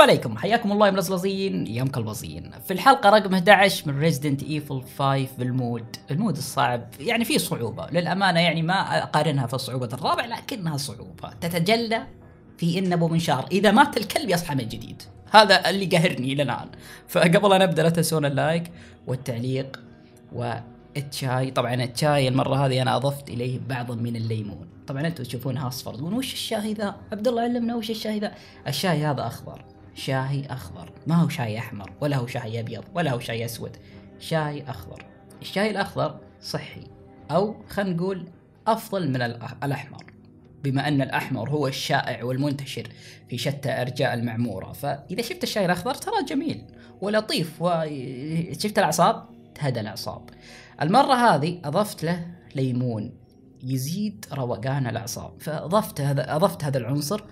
السلام عليكم. حياكم الله يا ملصلصين يا مكلبصين في الحلقة رقم 11 من Resident Evil 5 بال mod ال mod. الصعب يعني فيه صعوبة. للأمانة يعني ما أقارنها في صعوبة الرابع لكنها صعوبة. تتجلى في إن أبو منشار إذا مات الكلب يصحى من جديد. هذا اللي قاهرني إلى الآن. فقبل أن أبدأ لا تنسون ال like والتعليق والتشاي. طبعا التشاي المرة هذه أنا أضفت إليه بعضا من الليمون. طبعا أنتم تشوفونها اصفر تقولون وش الشاي ذا؟ عبد الله علمنا وش الشاي ذا؟ الشاي هذا أخضر. شاي أخضر. ما هو شاي أحمر ولا هو شاي أبيض ولا هو شاي أسود. شاي أخضر. الشاي الأخضر صحي أو خلينا نقول أفضل من الأ- الأحمر. بما أن الأحمر هو الشائع والمنتشر في شتى أرجاء المعمورة. فإذا شفت الشاي الأخضر ترى جميل ولطيف وشفت الأعصاب؟ تهدى الأعصاب. المرة هذه أضفت له ليمون يزيد روقان الأعصاب. فأضفت هذا أضفت هذا العنصر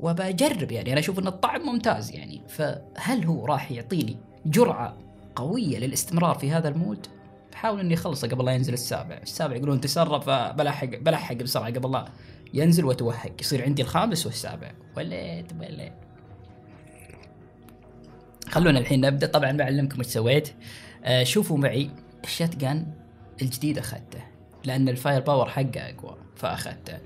وبجرب يعني أنا أشوف إن الطعم ممتاز يعني. فهل هو راح يعطيني جرعة قوية للاستمرار في هذا ال mod؟ بحاول إني أخلصه قبل لا ينزل السابع. السابع يقولون تسرب فبلحق بلحق بسرعة قبل لا ينزل واتوهق يصير عندي الخامس والسابع. وليت وليت. خلونا الحين نبدأ. طبعا بعلمكم إيش سويت. آه شوفوا معي ال shotgun الجديد أخذته لأن ال fire power حقه أقوى فأخذته.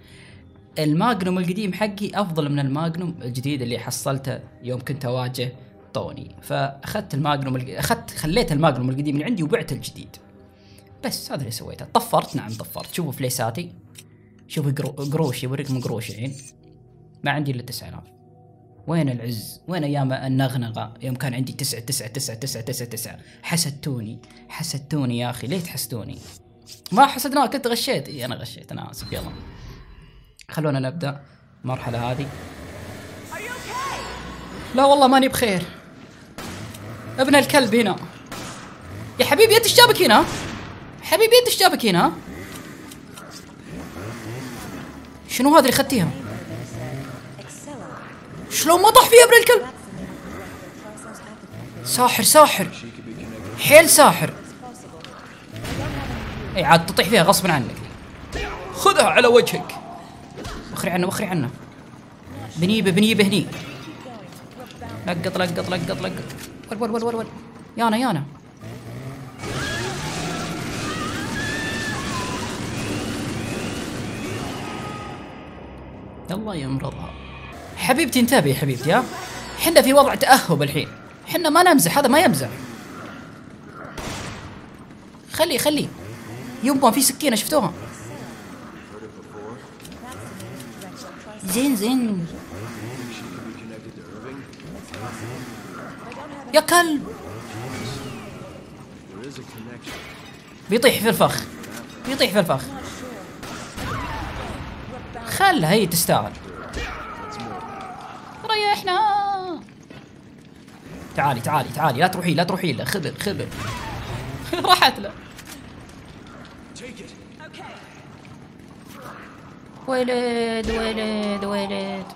ال magnum القديم حقي أفضل من ال magnum الجديد اللي حصلته يوم كنت أواجه طوني. فأخذت ال magnum أخذت خليت ال magnum القديم اللي عندي وبعت الجديد. بس هذا اللي سويته. طفرت نعم طفرت. شوفوا فليساتي. شوفوا قرو- قروشي بوريكم قروشي الحين ما عندي إلا 9000 وين العز؟ وين أيام النغنغة؟ يوم كان عندي تسعة تسعة تسعة تسعة تسعة تسعة. حسدتوني حسدتوني يا أخي. ليه تحسدوني؟ ما حسدناك كنت غشيت. اي أنا غشيت. أنا آسف يلا. خلونا نبدأ المرحلة هذه لا والله ماني بخير ابن الكلب هنا يا حبيبي انت إيش جابك هنا؟ حبيبي انت إيش جابك هنا؟ شنو هذه اللي اخذتيها؟ شلون ما طاح فيها ابن الكلب؟ ساحر ساحر حيل ساحر إي عاد تطيح فيها غصبا عنك خذها على وجهك وخري عنه وخري عنه. بنيبه بنيبه هني. لقط لقط لقط لقط. ول ول ول ول ول. يانا يانا. الله يمرضها حبيبتي انتبهي حبيبتي ها. حنا في وضع تأهب الحين. حنا ما نمزح هذا ما يمزح. خلي خلي. يمه في سكينة شفتوها؟ زين زين. يا كلب. بيطيح في الفخ. بيطيح في الفخ. خلها هي تستاهل. ريحنا. تعالي تعالي تعالي. لا تروحي لا تروحي له. خبر خبر راحت له. ولد ولد ولد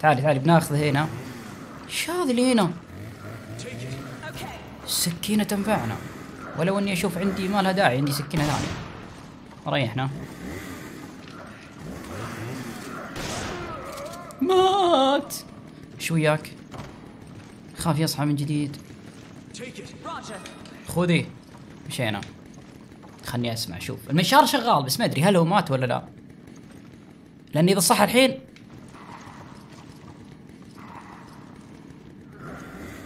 تعالي تعالي بناخذه هنا. إيش هذا اللي هنا. سكينة تنفعنا. ولو اني أشوف عندي ما لها داعي عندي سكينة ثانية. ريحنا. مات! إيش وياك؟ خاف يصحى من جديد. خذي. مشينا. خلني أسمع شوف. المنشار شغال بس ما أدري هل هو مات ولا لا. لأن إذا صح الحين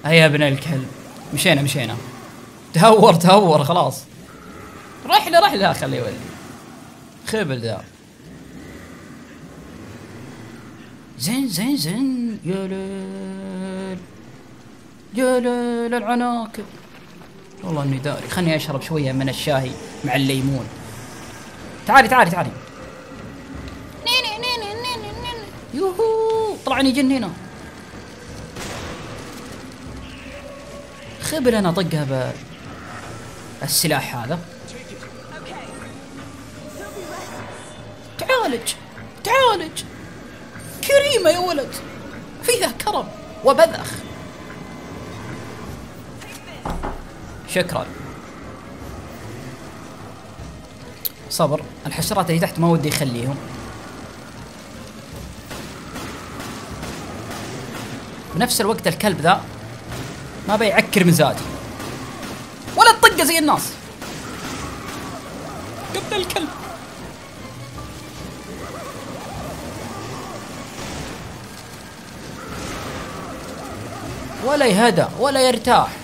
هيا ابن الكلب. مشينا مشينا. تهور تهور خلاص. رحلة رحلة خليه يولي خبل ذا. زين زين زين. يا ليل يا ليل العناكب. والله اني داري خلني أشرب شوية من الشاي مع الليمون. تعالي تعالي تعالي. نيني نيني نيني نيني. يوهو طلعني جن هنا. خبل أنا طقها بالسلاح هذا. تعالج تعالج. كريمة يا ولد. فيها كرم وبذخ. شكرا. صبر الحشرات اللي تحت ما ودي يخليهم. بنفس الوقت الكلب ذا ما بيعكر مزاجي ولا تطقه زي الناس. قبل الكلب. ولا يهدى ولا يرتاح.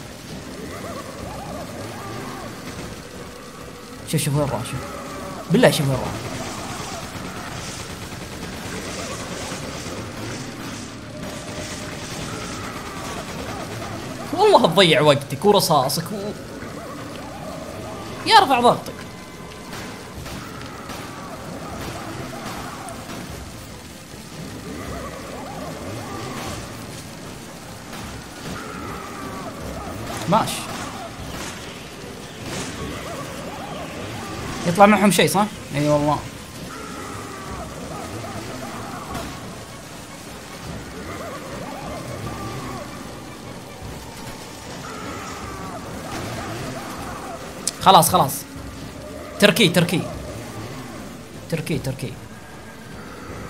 شوف شوف وين راح شوف بالله شوف وين راح والله تضيع وقتك ورصاصك و... يرفع ضغطك. ماشي. يطلع معهم شيء صح؟ إي والله. خلاص خلاص. تركي تركي. تركي تركي.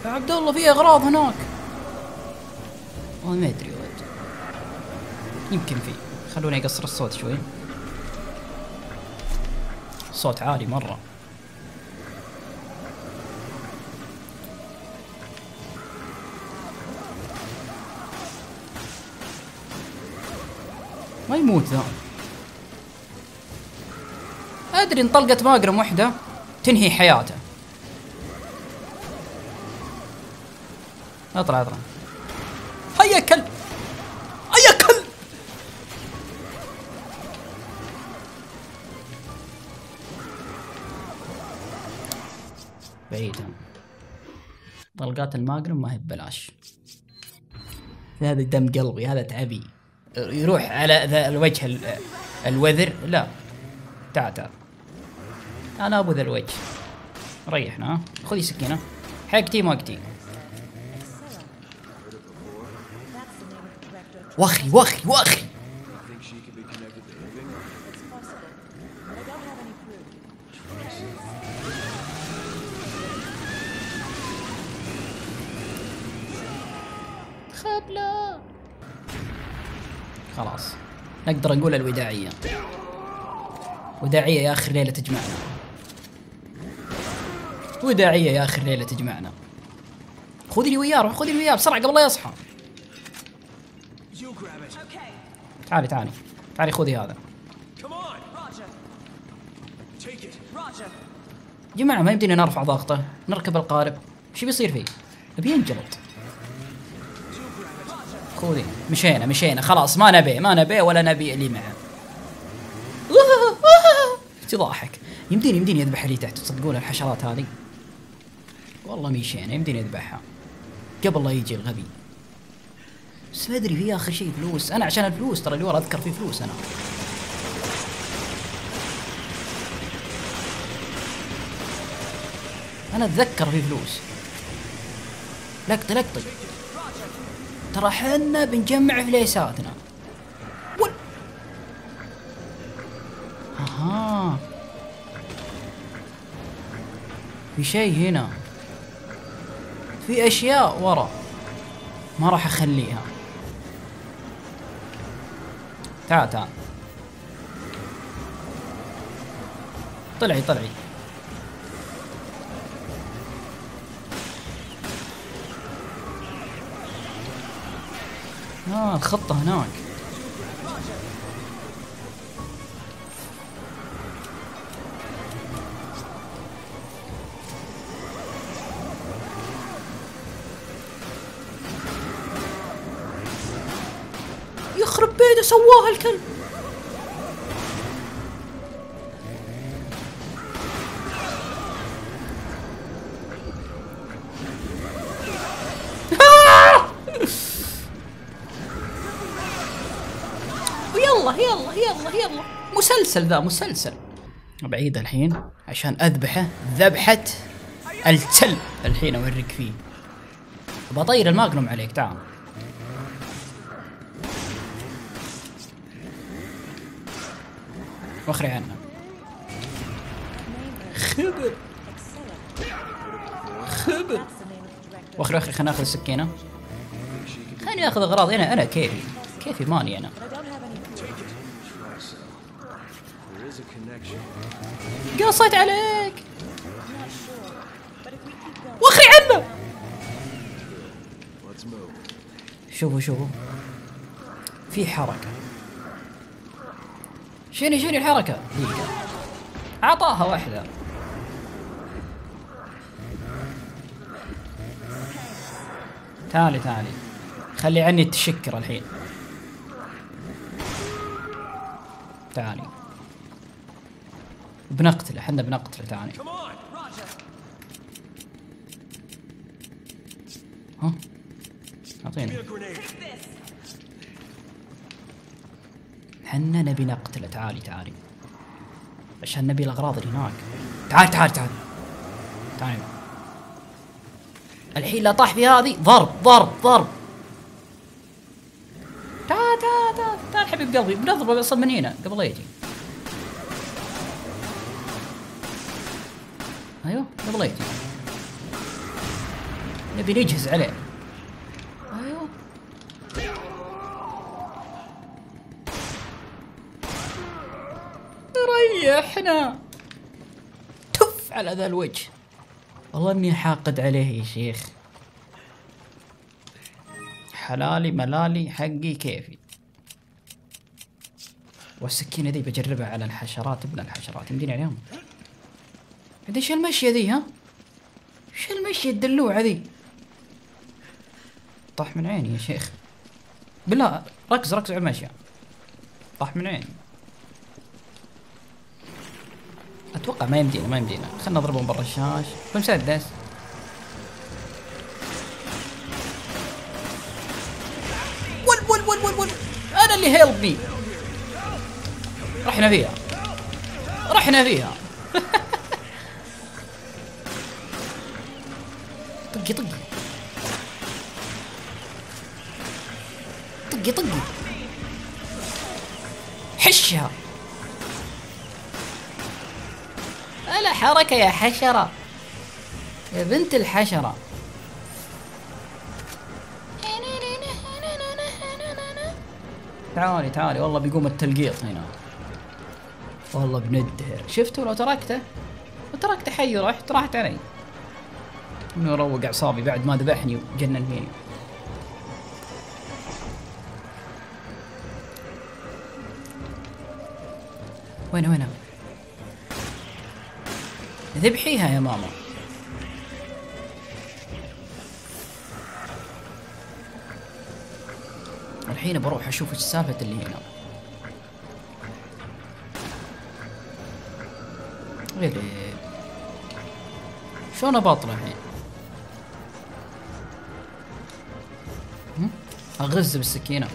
يا عبد الله في أغراض هناك. والله ما أدري ولد يمكن في. خلوني أقصر الصوت شوي. صوت عالي مرة. ما يموت ذا. أدري إن طلقة ماجرم واحدة تنهي حياته. اطلع اطلع. بعيدة. طلقات الماجرم ما هي ببلاش. هذا دم قلبي هذا تعبي. يروح على ذا الوجه ال- الوذر؟ لا. تعال تعال. أنا أبو ذا الوجه. ريحنا. خذي سكينة. حقتي ماقتي وخري وخري وخري نقدر نقول الوداعية. وداعية يا آخر ليلة تجمعنا. وداعية يا آخر ليلة تجمعنا. خذي لي وياه روح خذي لي وياه بسرعة قبل لا يصحى. تعالي تعالي. تعالي خذي هذا. جماعة ما يمدينا نرفع ضغطه. نركب القارب. شو بيصير فيه؟ نبي خذي مشينا مشينا. خلاص ما نبي ما نبي ولا نبي اللي معه. تضحك يمديني يمديني يذبح اللي تحت. تصدقون الحشرات هذه؟ والله مشينا يمديني يذبحها قبل لا يجي الغبي. بس ما أدري في آخر شيء فلوس. أنا عشان الفلوس ترى اللي ورا أذكر في فلوس أنا. أنا أتذكر في فلوس. لقطة لقطة. ترى حنا بنجمع فليساتنا. ول... أها. في شيء هنا. في أشياء ورا. ما راح أخليها. تعال تعال. طلعي طلعي. آه الخطة هناك. يخرب بيته سواها الكلب. مسلسل ذا مسلسل. بعيد الحين عشان أذبحه ذبحة الكلب الحين أوريك فيه. بطير الماجنوم عليك تعال. واخري عنه. خبر. خبر. واخري واخري خلينا ناخذ السكينة. خلينا من ياخذ اغراضي أنا أنا كيفي. كيفي ماني أنا. واخري عنه Let's move. شوفوا شوفوا. في حركة. شنو شنو الحركة؟ دقيقة. أعطاها واحدة. تعالي تعالي خلي عني التشكر الحين. تعالي بنقتله إحنا بنقتله Roger. ها؟ أعطيني. Grenade. حنا نبي نقتله. تعالي تعالي. عشان نبي الأغراض اللي هناك. تعال تعال تعال. تعال. الحين لا طاح في هذه. ضرب ضرب ضرب. تعال تعال تعال. تعال حبيب قلبي بنضربه أصلا من هنا قبل لا يجي. نبي نجهز عليه. أيوه. ريحنا. تف على ذا الوجه. والله إني حاقد عليه يا شيخ. حلالي ملالي حقي كيفي. والسكينة ذي بجربها على الحشرات ابن الحشرات. يمديني عليهم. بعدين إيش المشية ذي ها؟ إيش المشية الدلوعة ذي؟ طاح من عيني يا شيخ. بالله ركز ركز على المشية طاح من عيني. أتوقع ما يمدينا ما يمدينا. خلنا نضربهم بالرشاش بمسدس ول ول ول ول ول أنا اللي هيلب مي رحنا فيها. رحنا فيها. طقي طقي. طقي طقي. حشها ألا حركة يا حشرة. يا بنت الحشرة. تعالي تعالي والله بيقوم التلقيط هنا. والله بندهر. شفتوا لو تركته؟ لو تركته حي رحت راحت علي. إنه يروق أعصابي بعد ما ذبحني وجنن فيني وين وين؟ ذبحيها يا ماما. الحين بروح أشوف إيش سالفة اللي هنا. غير شلون أبطل الحين؟ أغز بالسكينة.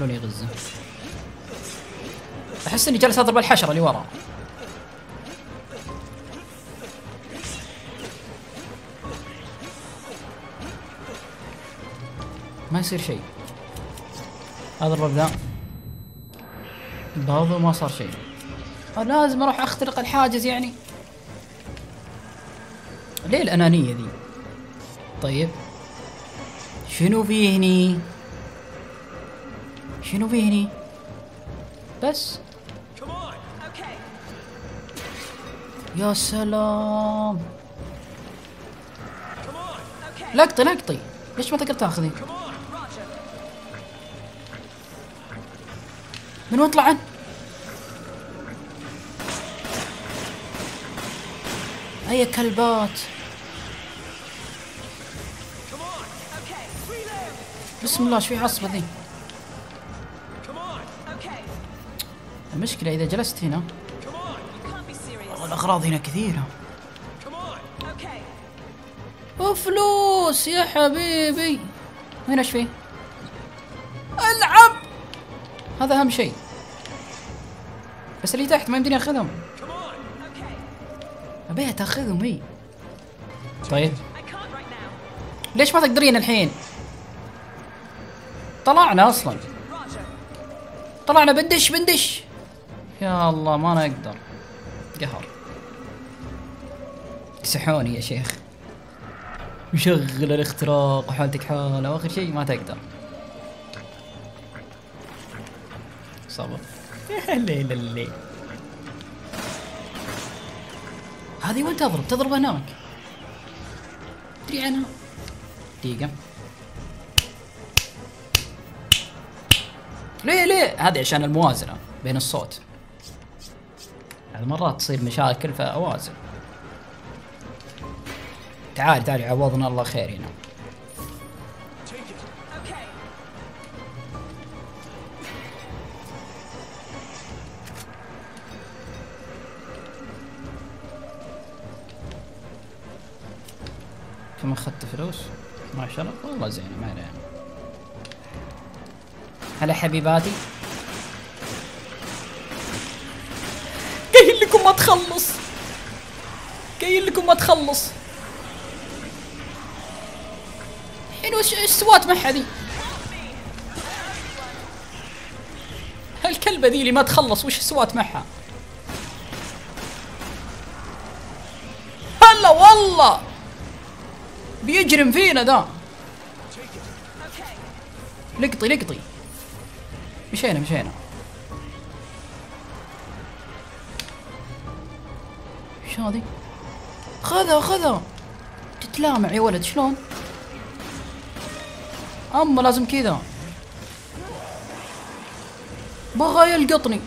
خلوني اغزه أحس إني جالس أضرب الحشرة اللي ورا ما يصير شيء. اضرب ذا برضو ما صار شيء. لازم أروح أخترق الحاجز يعني. ليه الأنانية ذي؟ طيب. شنو فيه هني شنو فيه هني بس. يا سلام. لقطي لقطي ليش ما تقدر تاخذي. من وين طلعن اي كلبات. بسم الله إيش في عصبة ذي. المشكلة إذا جلست هنا. والله الأغراض هنا. Okay. وفلوس يا حبيبي هنا إيش فيه ألعب هذا أهم شيء بس اللي تحت ما يمديني أخذهم. أبيها تأخذهم هي طيب. ليش ما تقدرين الحين طلعنا أصلا. طلعنا بندش بندش يا الله ما نقدر قهر. كسحوني يا شيخ. مشغل الاختراق وحالتك حالة. وآخر شيء ما تقدر. صبر. يا ليل الليل هذه وين تضرب؟ تضرب هناك. تدري عنها دقيقة. ليه ليه؟ هذه عشان الموازنة بين الصوت. يعني مرات تصير مشاكل فأوازن تعال تعال عوضنا الله خير هنا. كم أخذت فلوس؟ 12 والله زين ما علينا هلا حبيباتي تخلص. قايل لكم ما تخلص. الحين وش إيش سوات معها ذي؟ الكلبة ذي اللي ما تخلص وش سوات معها؟ هلا والله! بيجرم فينا ذا. لقطي لقطي. مشينا مشينا. إيش هذي؟ خذها. تتلامع يا ولد شلون؟ أما لازم كذا. بغى يلقطني.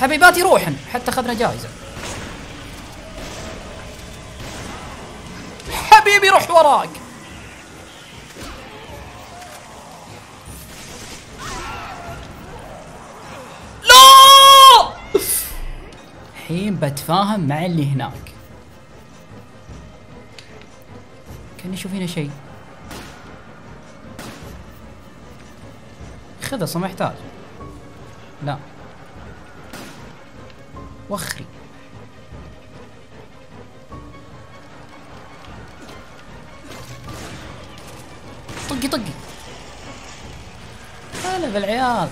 حبيباتي روحن حتى أخذنا جائزة. حبيبي روح وراك. الحين بتفاهم مع اللي هناك. كان يشوف هنا شيء. خذ أصلا ما يحتاج لا. وخري. طقي طقي. هلا بالعيال.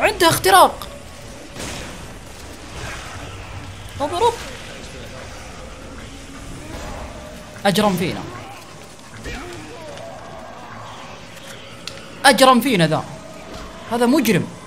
عندها اختراق. اضرب اجرم فينا. اجرم فينا ذا. هذا مجرم.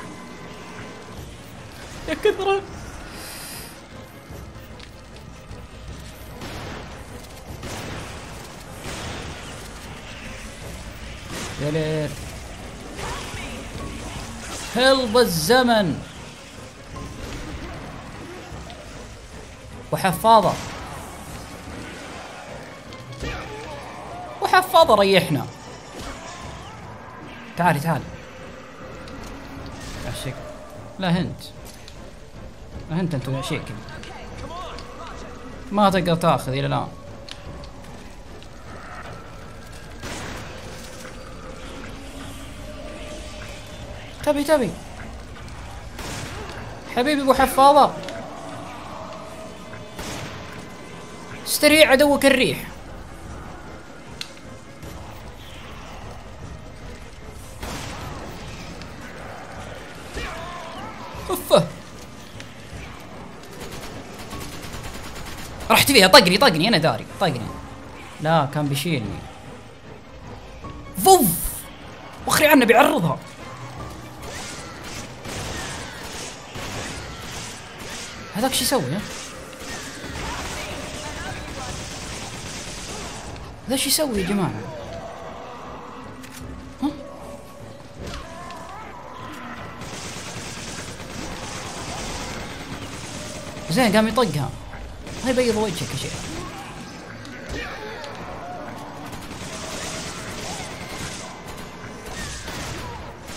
هلب الزمن. وحفاضة وحفاضة ريحنا. تعالي تعالي. عشيك. لا هنت. لا هنت انت عشيك. ما تقدر تاخذ إلى الآن. تبي تبي. حبيبي أبو حفاضة استريع عدوك الريح. رحت فيها طقني طقني أنا داري طقني. لا كان بيشيلني. فوف. وخري عنه بيعرضها. هذاك شو يسوي ها؟ هذا شو يسوي يا جماعة؟ ها؟ زين قام يطقها ما يبيض وجهك يا شيخ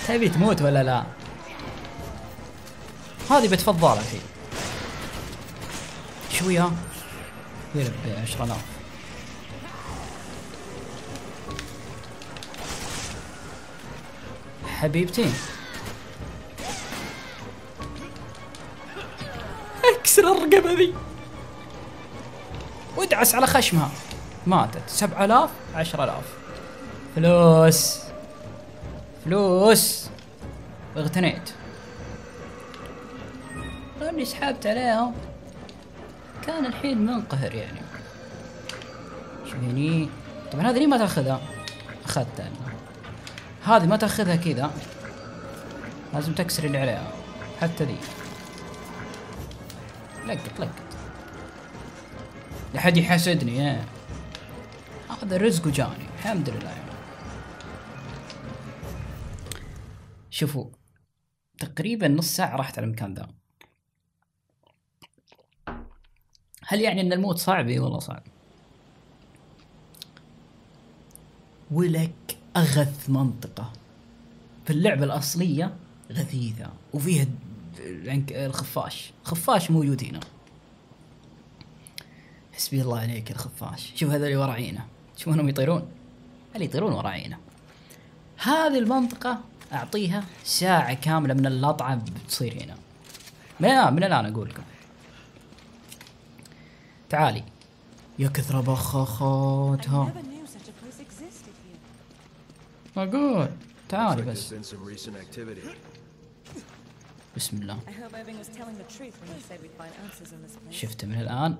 تبي تموت ولا لا؟ هذه بتفضلها الحين شوي ها يربي 10000 حبيبتي. اكسر الرقبة ذي. وادعس على خشمها. ماتت. سبعة آلاف عشرة آلاف. فلوس. فلوس. اغتنيت. أني سحبت عليهم. كان الحين منقهر يعني. شوف هني. طبعا هذه ليه ما تأخذها؟ اخذتها. هذه ما تأخذها كذا. لازم تكسر اللي عليها. حتى ذي. لقط لقط. لحد يحسدني يا هذا الرزق وجاني. الحمد لله. يعني. شوفوا تقريبا نص ساعة راحت على المكان ذا. هل يعني إن الموت صعب؟ إي والله صعب. ولك أغث منطقة. في اللعبة الأصلية لذيذة وفيها الخفاش. خفاش موجود هنا. حسبي الله عليك الخفاش. شوف هذول ورا عينه. تشوفونهم يطيرون. هل يطيرون ورا عينه؟ هذه المنطقة أعطيها ساعة كاملة من اللطعة بتصير هنا. من الآن من الآن أقول لكم. تعالي. يا كثرة بخاخاتها. ما قول تعالي بس. بسم الله. شفته من الآن.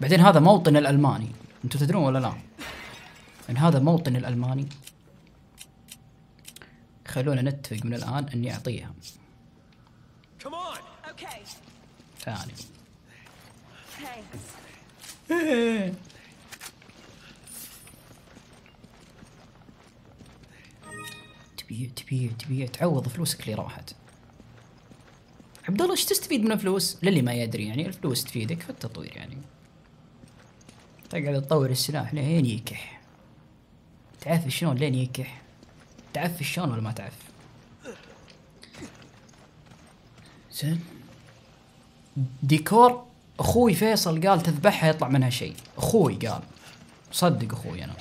بعدين هذا موطن الألماني. أنتم تدرون ولا لا؟ إن هذا موطن الألماني. خلونا نتفق من الآن إني أعطيها. تعالي. Okay. تبي تبي تبي تعوض فلوسك اللي راحت. عبد الله إيش تستفيد من الفلوس؟ للي ما يدري يعني الفلوس تفيدك في التطوير يعني. تقعد تطور السلاح لين يكح. تعرف شلون لين يكح؟ تعرف شلون ولا ما تعرف؟ زين. ديكور أخوي فيصل قال تذبحها يطلع منها شيء. أخوي قال. صدق أخوي أنا.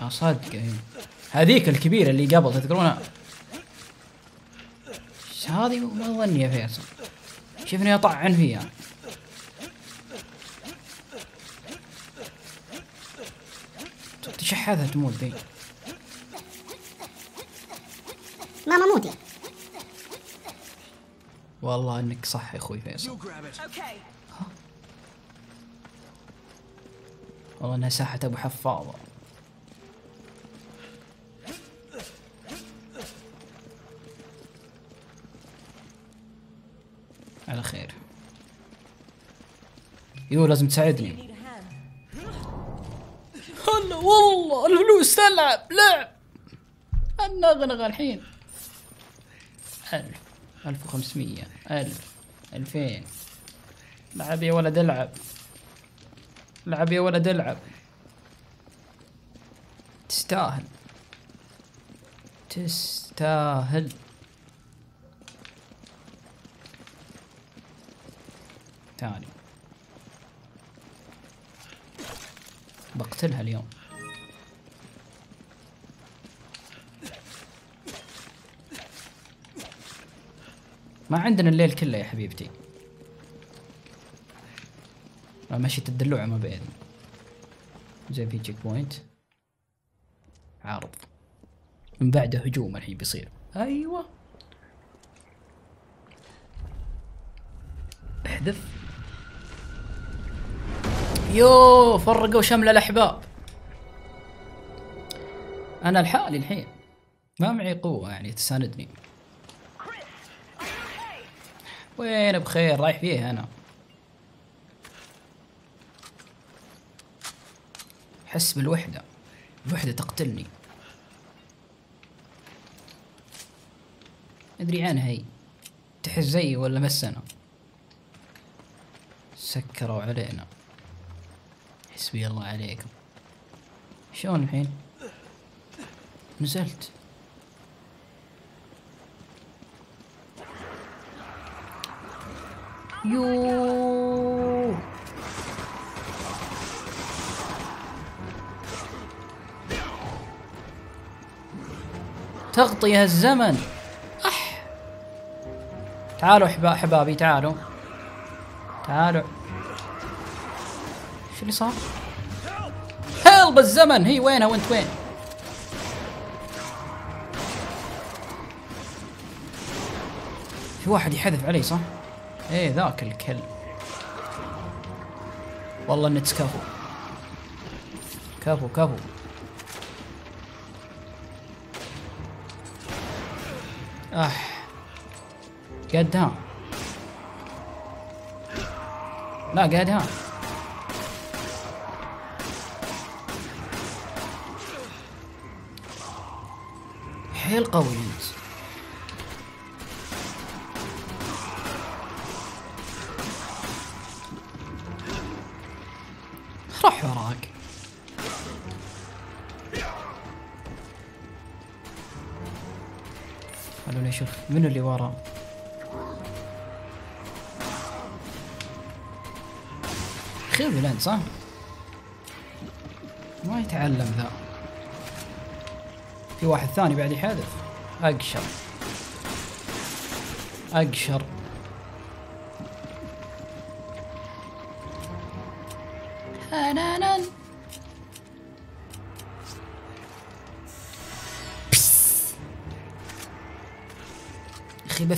اصدق إيه. هذيك الكبيرة اللي قبل تذكرونها؟ هذه؟ ما ظني يا فيصل. شفني اطعن فيها تشحذها تموت ذي ماما موتي. والله إنك صح يا أخوي فيصل. والله إنها ساحة أبو حفاظة. على خير. يو لازم تساعدني. هلا والله الفلوس تلعب لعب النغنغة الحين. ألف ألف وخمسمية. ألف. ألفين. لعب يا ولد العب. لعب يا ولد العب. تستاهل. تستاهل. تعالي بقتلها اليوم. ما عندنا الليل كله يا حبيبتي. ما مشيت الدلوعة ما بين زي في تشيك بوينت عارض. من بعده هجوم الحين بيصير. أيوه. احذف. يو فرقوا شمل الأحباب. أنا لحالي الحين. ما معي قوة يعني تساندني. وين بخير؟ رايح فيه أنا. حس بالوحدة. الوحدة تقتلني. أدري عنها هي. تحس زيي ولا بس أنا؟ سكروا علينا. حسبي الله عليكم. شلون الحين؟ نزلت. يو تغطية الزمن أح تعالوا حبا حبابي تعالوا تعالوا شو اللي صار؟ هيلب الزمن هي وينها وانت وين؟ في واحد يحذف علي صح؟ إيه ذاك الكلب. والله النتس كفو كفو كفو. أح. قدام. لا قدام. حيل قوي أنت. أشوف منو اللي ورا؟ خير فيلان صح؟ ما يتعلم ذا. في واحد ثاني بعد يحذف أقشر. أقشر.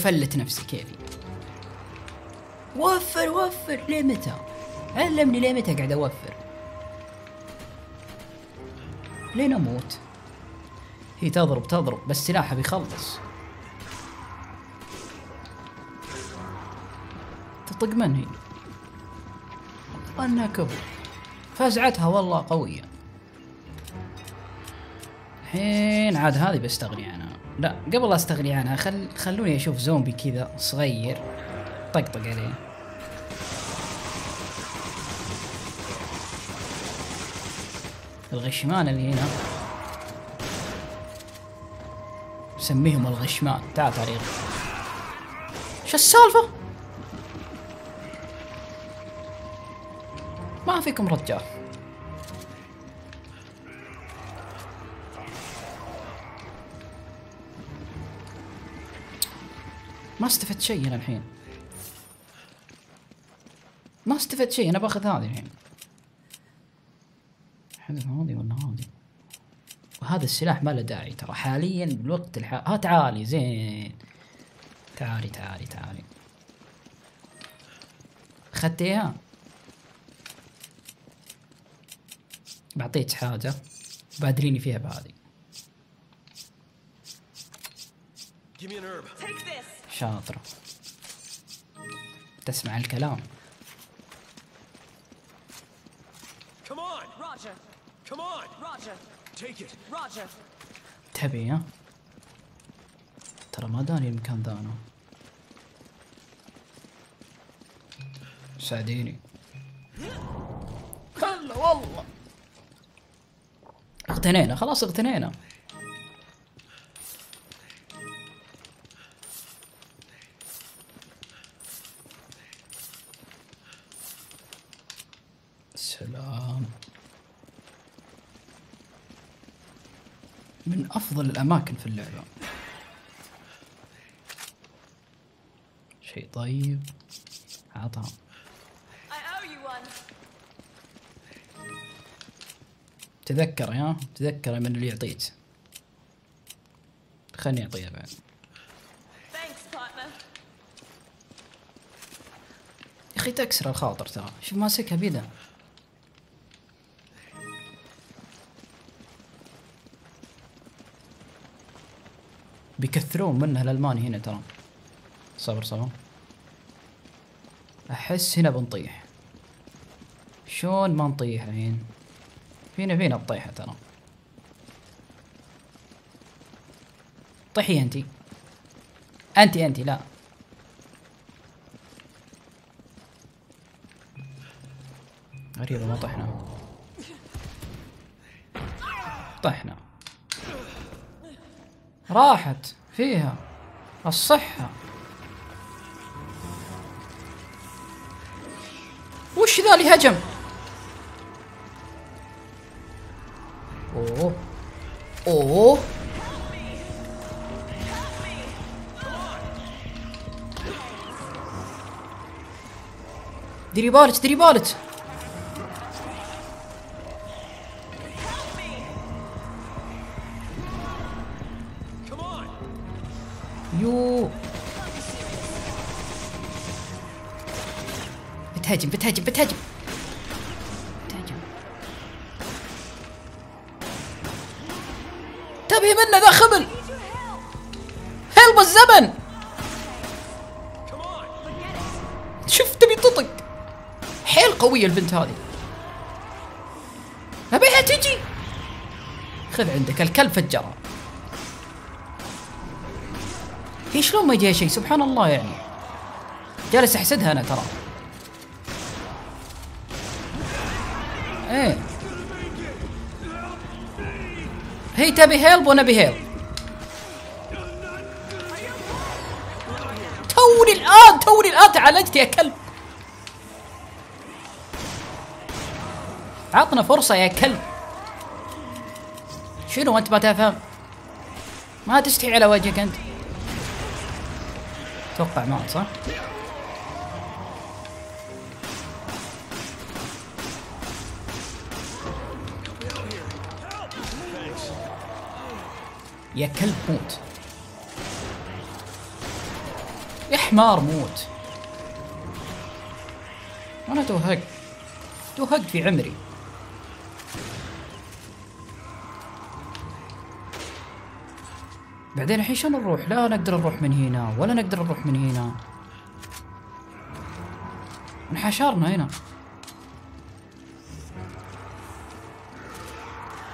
بفلت نفسي كيفي وفر وفر ليه متى علمني ليه متى قاعد أوفر. لين أموت هي تضرب تضرب بس سلاحها بيخلص تطق من هي؟ انها كفو فزعتها والله قوية. الحين عاد هذه بستغني عنها. لا قبل لا أستغني عنها خل خلوني أشوف زومبي كذا صغير. طقطق عليه. الغشمان اللي هنا. سميهم الغشمان. تعال تعال شو السالفة؟ ما فيكم رجال. ما استفدت شيء أنا الحين. ما استفدت شيء أنا باخذ هذه الحين. حذف هذه ولا هذه؟ وهذا السلاح ما له داعي ترى. حاليا بالوقت الح... ها تعالي زين. تعالي تعالي تعالي. اخذتيها بعطيك حاجة. بادريني فيها بهذه. Give me an herb. Take this. شاطرة. تسمع الكلام. تبي ها؟ ترى ما داني المكان ذا أنا. ساعديني. هلا والله. اغتنينا خلاص اغتنينا من أفضل الأماكن في اللعبة. شيء طيب. one. تذكر يا تذكر من اللي يعطيك. خلني أعطيها بعد. يا أخي تكسر الخاطر ترى. شوف ماسكها بيده. بيكثرون منها الالماني هنا ترى. صبر صبر. أحس هنا بنطيح. شلون ما نطيح الحين؟ فينا فينا الطيحة ترى. طيحي أنتي. أنتي أنتي لا. غريبة ما طحنا. طحنا. راحت فيها الصحة. وش ذا اللي هجم أوه. أوه. ديري بالك ديري بالك. بتهاجم بتهاجم بتهاجم بتهاجم انتبهي منه ذا خبل. هلب الزمن! شوف تبي تطق. حيل قوية البنت هذه. أبيها تجي. خذ عندك الكلب فجرها هي شلون ما يجيها شيء سبحان الله يعني. جالس أحسدها أنا ترى. تبي هيلب ونبي هيلب. توني الآن توني الآن تعالجت يا كلب. عطنا فرصة يا كلب. شنو أنت ما تفهم؟ ما تستحي على وجهك أنت. أتوقع مات صح؟ يا كلب موت يا حمار موت أنا توهقت توهقت في عمري بعدين الحين شلون نروح؟ لا نقدر نروح من هنا ولا نقدر نروح من هنا. انحشرنا هنا.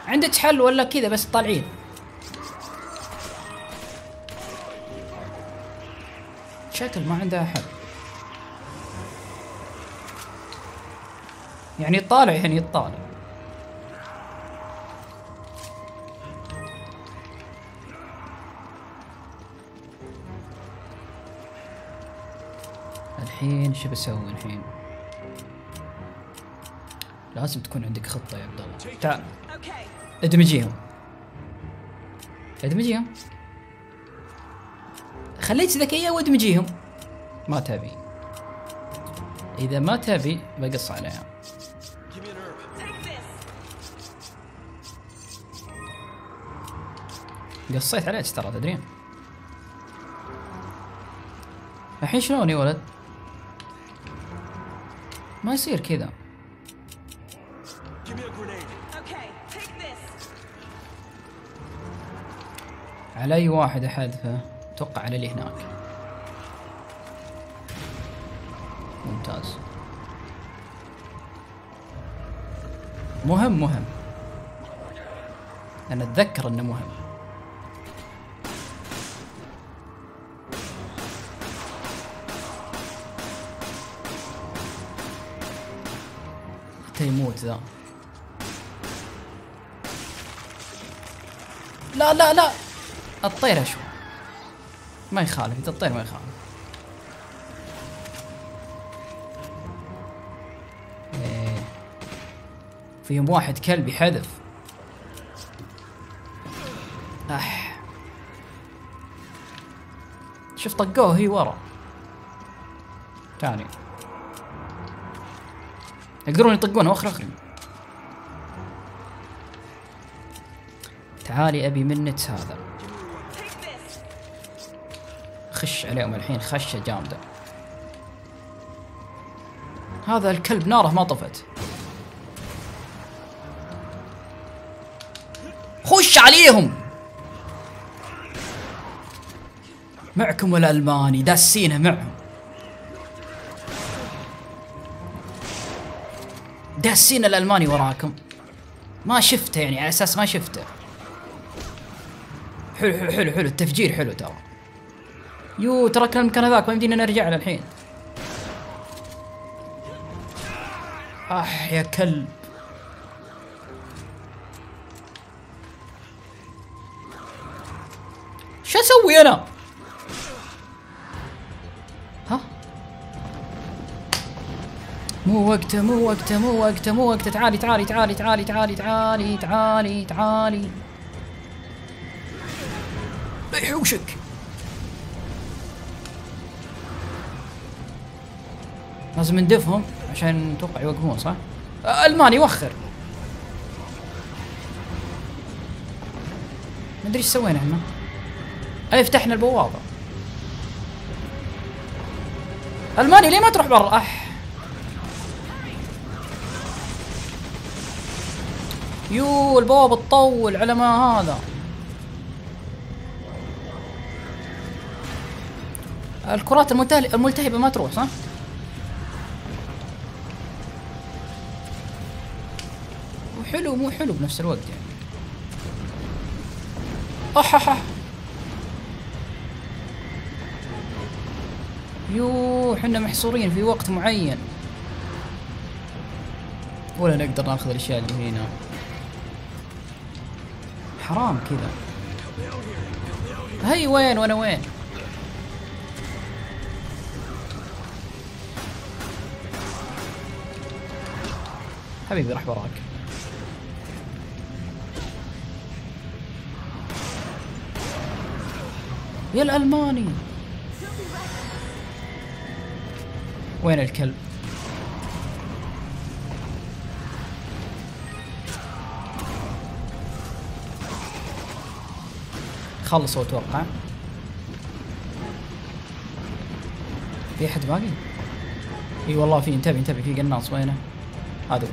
عندك حل ولا كذا بس طالعين؟ شكل ما عندها حل. يعني يطالع يعني يطالع. الحين شو بسوي الحين؟ لازم تكون عندك خطة يا عبد الله. تعال. ادمجيهم. ادمجيهم. خليت ذكيه وادمجيهم ما تبي. إذا ما تبي بقص عليها. قصيت عليك ترى تدرين الحين شلون يا ولد؟ ما يصير كذا. على أي واحد أحذفه؟ أتوقع على اللي هناك. ممتاز. مهم مهم. أنا أتذكر إنه مهم. حتى يموت ذا. لا لا لا. الطير اشوى ما يخالف إذا الطير ما يخالف. إيه. في يوم واحد كلب يحذف أح. شوف طقوه هي ورا. تعالي يقدرون يطقونه اخر اخر تعالي أبي منك هذا. خش عليهم الحين خشة جامدة. هذا الكلب ناره ما طفت. خش عليهم! معكم الالماني داسينه معهم. داسين الألماني وراكم. ما شفته يعني على أساس ما شفته. حلو حلو حلو حلو التفجير حلو ترى. يو تركنا المكان هذاك ما يمدينا نرجع له الحين؟ اح يا كلب. شو أسوي أنا؟ ها؟ مو وقته مو وقته مو وقته مو وقته. تعالي تعالي تعالي تعالي تعالي تعالي تعالي تعالي. بيحوشك لازم ندفهم عشان نتوقع يوقفون صح؟ آه، الماني يوخر. ما ادري إيش سوينا إحنا. أي فتحنا البوابة. الماني ليه ما تروح برا؟ أح. يو البوابة تطول على ما هذا. الكرات الملتهب- الملتهبة ما تروح صح؟ وحلو مو حلو بنفس الوقت يعني. أح أح أح. يو حنا محصورين في وقت معين. ولا نقدر ناخذ الأشياء اللي هنا. حرام كذا. هي وين وأنا وين؟ حبيبي راح وراك. يا الألماني وين الكلب خلصوا أتوقع في أحد باقي؟ إي والله في انتبه انتبه في قناص وينه؟ هذا.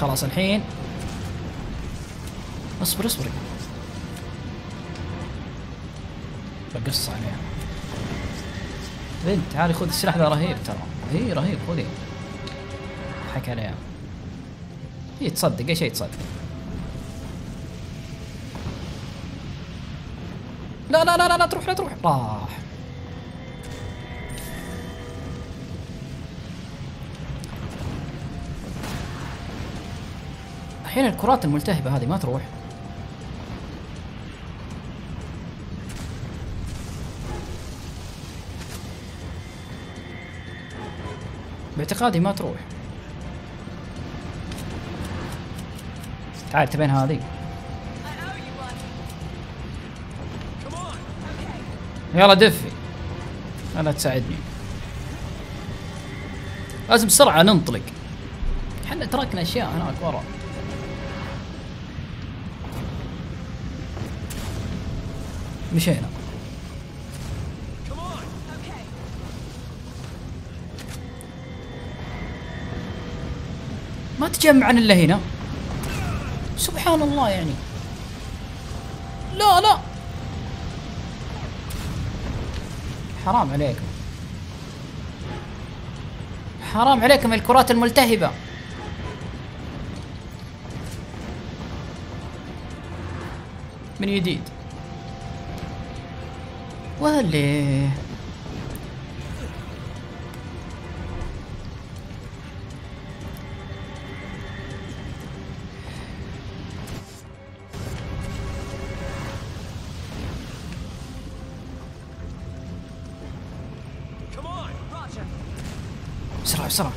خلاص الحين اصبر اصبر. بقص عليها. بنت تعالي خذ السلاح ذا رهيب ترى. اي رهيب خذي. حكى عليها. هي تصدق أي شيء تصدق. لا لا لا لا, لا تروح لا تروح. راح. أحيانا الكرات الملتهبة هذه ما تروح. باعتقادي ما تروح. تعال تبين هذه. يلا دفي. لا تساعدني. لازم بسرعة ننطلق. إحنا تركنا أشياء هناك ورا. مشينا. ما تجمعن الا هنا؟ سبحان الله يعني. لا لا. حرام عليكم حرام عليكم الكرات الملتهبة. من جديد وليه بسرعة.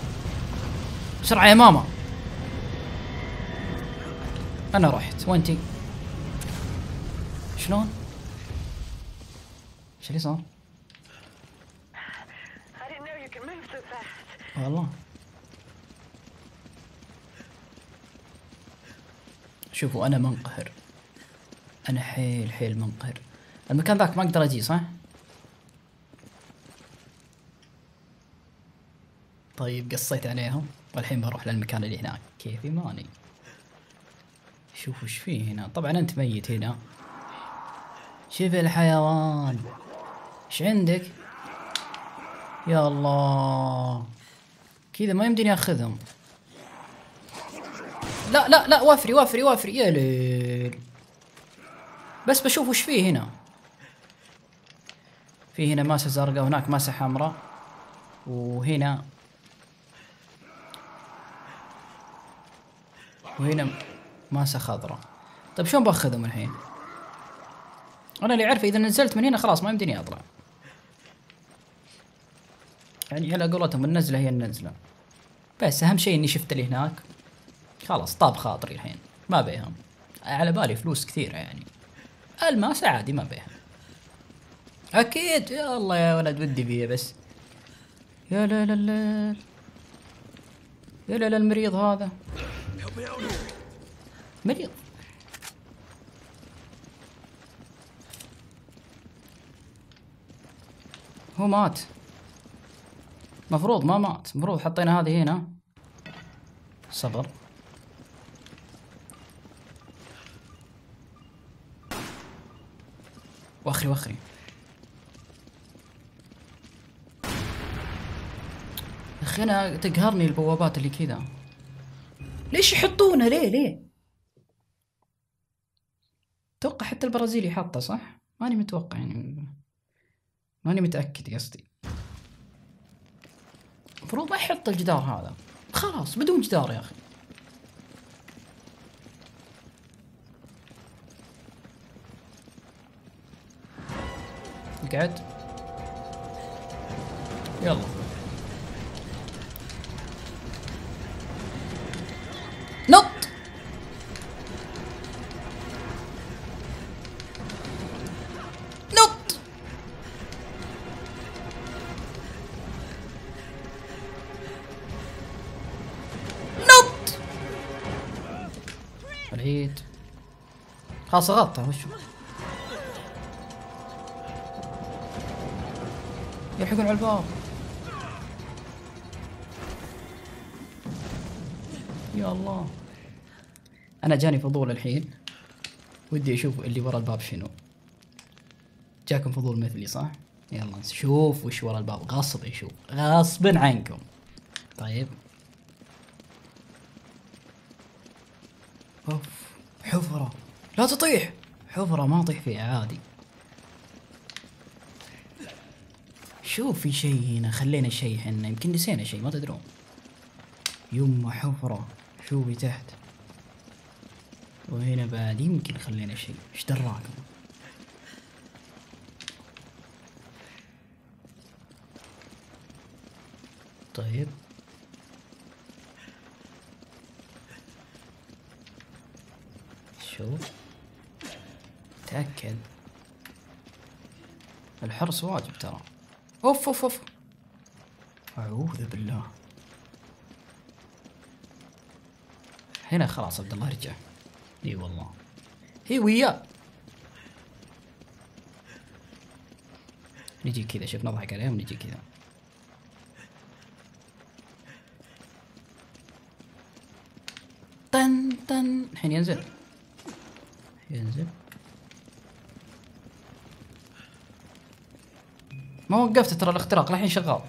بسرعة يا ماما. أنا رحت. وأنتي شلون؟ إيش اللي صار؟ والله. شوفوا أنا منقهر. أنا حيل حيل منقهر. المكان ذاك ما أقدر أجي صح؟ طيب قصيت عليهم. والحين بروح للمكان اللي هناك. كيفي ماني؟ شوف وش فيه هنا. طبعا أنت ميت هنا. شوف الحيوان. إيش عندك؟ يا الله. كذا ما يمديني أخذهم. لا لا لا وافري وافري وافري. يا ليل. بس بشوف وش فيه هنا. في هنا ماسة زرقاء وهناك ماسة حمراء. وهنا وهنا ماسة خضراء. طيب شلون باخذهم الحين؟ أنا اللي أعرفه إذا نزلت من هنا خلاص ما يمديني أطلع. يعني على قولتهم النزلة هي النزلة. بس أهم شيء إني شفت اللي هناك. خلاص طاب خاطري الحين. ما بيهم. على بالي فلوس كثيرة يعني. الماس عادي ما بيهم. أكيد. يا الله يا ولد ودي فيها بس. يا لا لا لا يا لا المريض هذا. Help me out here. مريض هو مات. مفروض ما مات. مفروض حطينا هذه هنا. صبر. وخري يا أخي أنا تقهرني البوابات اللي كذا. ليش يحطونها ليه؟ ليه؟ أتوقع حتى البرازيلي حاطه صح؟ ماني متوقع يعني. ماني متأكد قصدي المفروض ما يحط الجدار هذا. خلاص بدون جدار يا أخي. اقعد يلا. خلاص غطى وش يلحقون على الباب. يا الله. أنا جاني فضول الحين. ودي أشوف اللي ورا الباب شنو. جاكم فضول مثلي صح؟ يلا نشوف وش ورا الباب. غصب نشوف غصبا عنكم. طيب. أوف. حفرة. لا تطيح. حفرة ما اطيح فيها عادي شوف في شيء هنا خلينا شيء حنا يمكن نسينا شيء ما تدرون. يما حفرة شوفي تحت؟ وهنا بعد يمكن خلينا شيء إيش دراكم؟ طيب. شوف. تأكد الحرص واجب ترى. أوف أوف أوف. أعوذ بالله. هنا خلاص عبد الله رجع. إي والله. هي وياه. نجي كذا شوف نضحك عليهم نجي كذا. طن طن. الحين ينزل. ينزل. ما وقفت ترى الاختراق الحين شغال.